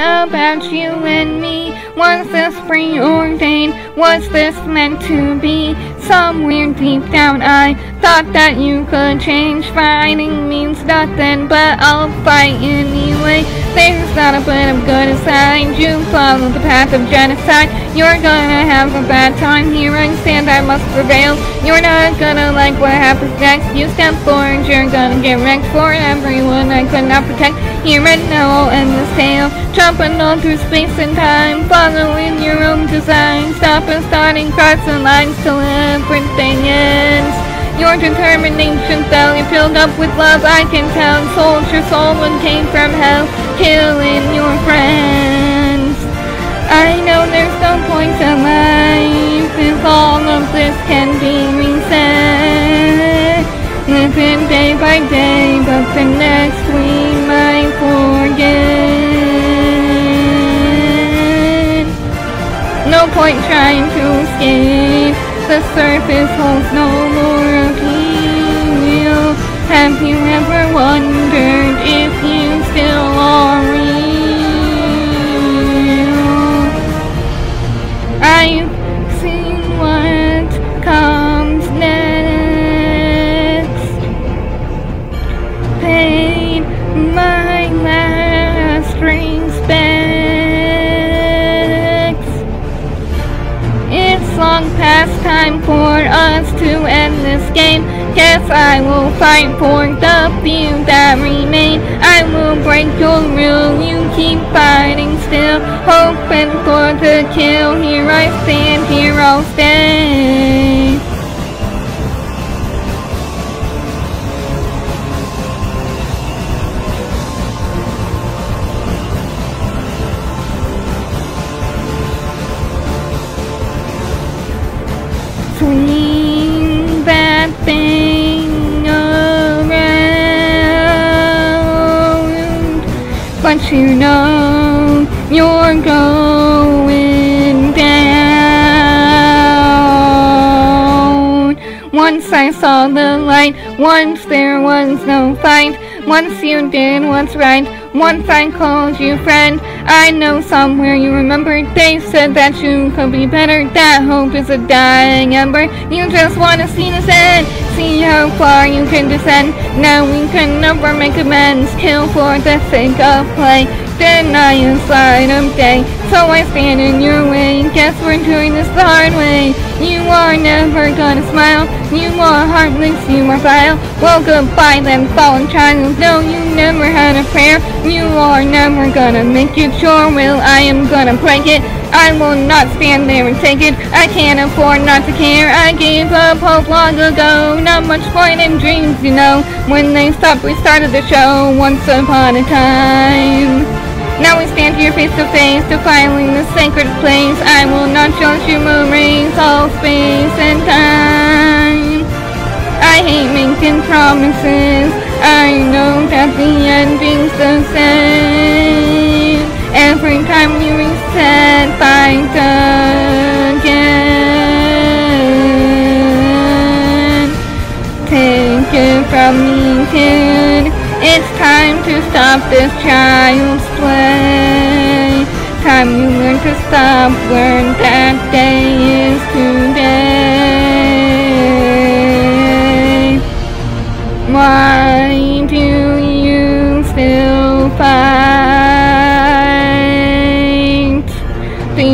about you and me. Was this preordained? Was this meant to be? Somewhere deep down I thought that you could change. Fighting means nothing, but I'll fight anyway. There's not a bit of good inside. You follow the path of genocide. You're gonna have a bad time here. I stand, I must prevail. You're not gonna like what happens next. You step forward, you're gonna get wrecked for everyone I could not protect. Here and now, I'll end this tale. Jumping all through space and time, following your own design. Stop and starting crossing lines ends. Your determination you filled up with love, I can tell. Sold your soul came from hell, killing your friends. I know there's no point to life if all of this can be reset. Living day by day, but the next we might forget. No point trying to escape. The surface holds no more appeal. Have you ever wondered if you still are real? I've seen what comes next. Paid my last respects. Long past time for us to end this game. Guess I will fight for the few that remain. I will break your rule. You keep fighting still, hoping for the kill. Here I stand, here I'll stay. Swing that thing around, but you know you're going down. Once I saw the light, once there was no fight, once you did what's right, once I called you friend. I know somewhere you remember they said that you could be better. That hope is a dying ember. You just wanna see this end, see how far you can descend. Now we can never make amends. Kill for the sake of play. Deny a light of day. So I stand in your way. Guess we're doing this the hard way. You are never gonna smile. You are heartless, you are vile. Well, goodbye then, fallen child. No, you never had a prayer. You are never gonna make it. Your will, I am gonna break it. I will not stand there and take it. I can't afford not to care. I gave up hope long ago. Not much point in dreams, you know. When they stopped, we started the show once upon a time. Now we stand here face to face, defiling the sacred place. I will not judge you, erase all space and time. I hate making promises. I know that the ending's the same. Every time you reset, fight again. Take it from me, kid. It's time to stop this child's play. Time you learn to stop, learn that day is today. Why do you still fight? Do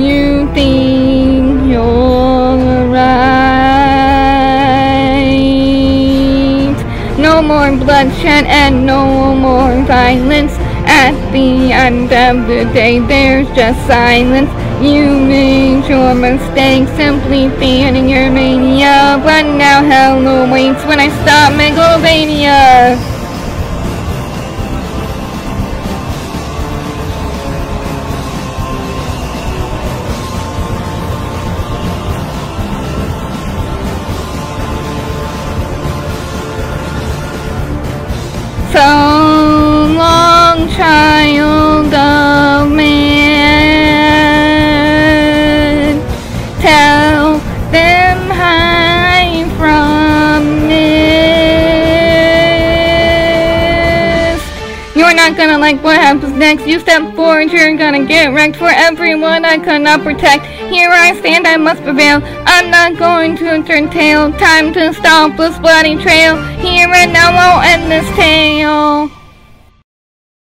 you think you're right? No more bloodshed and no more violence. At the end of the day, there's just silence. You made your mistake simply feeding your mania. But now hell awaits when I stop Megalovania. So not gonna like what happens next. You step forward, you're gonna get wrecked. For everyone I could not protect. Here I stand, I must prevail. I'm not going to turn tail. Time to stop this bloody trail. Here and now I'll end this tale.